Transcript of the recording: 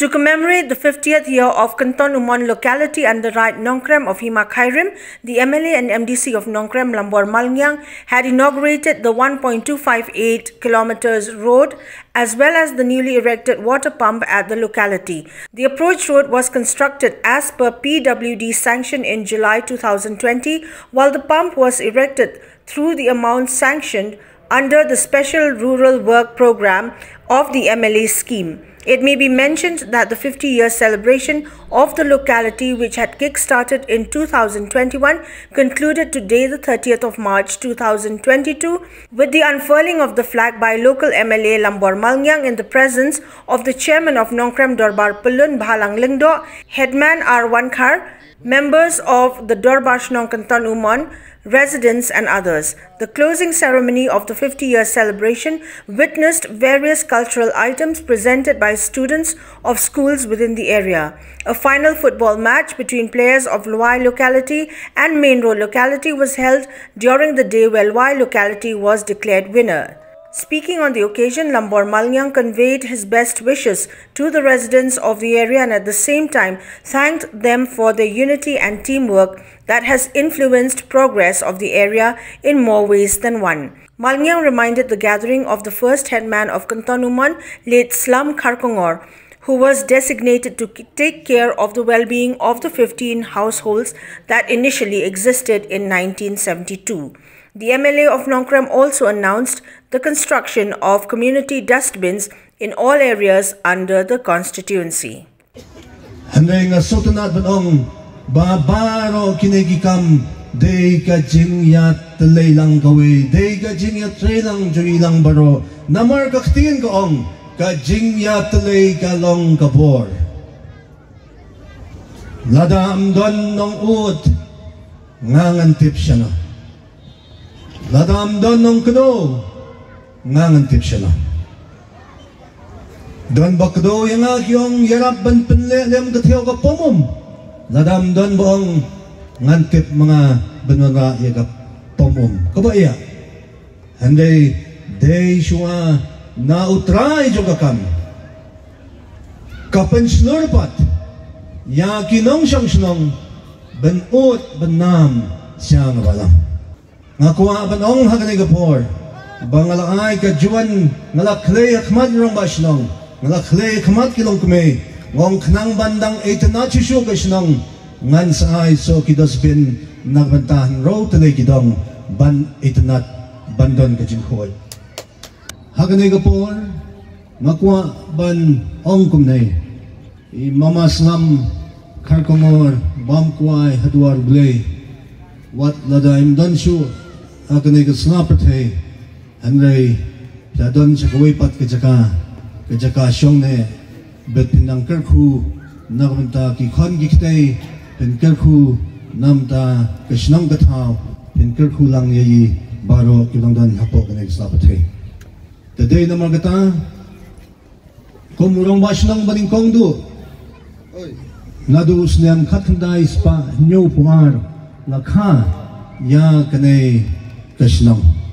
To commemorate the 50th year of Kynton-U-Mon locality and the Raid Nongkrem of Hima Khyrim, the MLA and MDC of Nongkrem Lambor Malngiang had inaugurated the 1.258 kilometers road as well as the newly erected water pump at the locality. The approach road was constructed as per PWD sanction in July 2020 while the pump was erected through the amount sanctioned under the Special Rural Work Program of the MLA scheme. It may be mentioned that the 50 year celebration of the locality, which had kick started in 2021, concluded today, the 30th of March 2022, with the unfurling of the flag by local MLA Lambor Malngiang in the presence of the chairman of Nongkrem Dorbar Pyllun Bhalang Lyngdoh, headman R. Wankhar, members of the Dorbar Shnong Kynton-U-Mon, residents and others. The closing ceremony of the 50-year celebration witnessed various cultural items presented by students of schools within the area. A final football match between players of Lwai locality and Main Road locality was held during the day where Lwai locality was declared winner. Speaking on the occasion, Lambor Malngiang conveyed his best wishes to the residents of the area and at the same time thanked them for their unity and teamwork that has influenced progress of the area in more ways than one. Malngiang reminded the gathering of the first headman of Kynton-U-Mon, late Slum Karkongor, who was designated to take care of the well-being of the 15 households that initially existed in 1972. The MLA of Nongkrem also announced the construction of community dustbins in all areas under the constituency. Handai nga sotanat banong babaro kinegikam day ka jing ya talay lang kawe day ka jing ya tre lang lang baro. Namar ka ko ong ka jing ya talay ka long kabor ladam don nong ut ngangan tip siya no 나담던 농크도 ngangan tip siya na. Don bakdo yung agyong yarap ban pinlelem katiyo ka pomum. Nadam don boong ngantip mga banwara yaga pomum. Kaba iya. Handay day siya na utray jo kakam. Kapan slurpat. Yakinong siyang sinong banot banam siyang walang. Ngakuha ka noong haganigapor. Bangalakay kajuan ngalaklay akmat nirong basnong. Ngalaklay akmat kilong kume. Ngong knang bandang itinachisyo kasnong. Ngan sa ay so kidasbin nagbantahan ro talay kidong ban itinat bandon kajinkoy. Haganigapor, ngakuha ban ong kumnay. I mamaslam karkomor bamkwai hadwar blay. Wat ladaim dan sure. अगने के सुनापत है हमरे Laden चकवे पत के जगह के जगह शोंग ने बेत पिंडंकर खु नगमता की खान गिखते पिंडंकर खु नमता के शनम गथाव पिंडंकर खु लंग यही बारो के लंदन हपो के नेक सुनापत है तदे नमर गता को मुरंग बाश नंग बनिंग कोंग दो नदू उसने हम खत्म दाई न्यू पुआर लखा या कने kashnong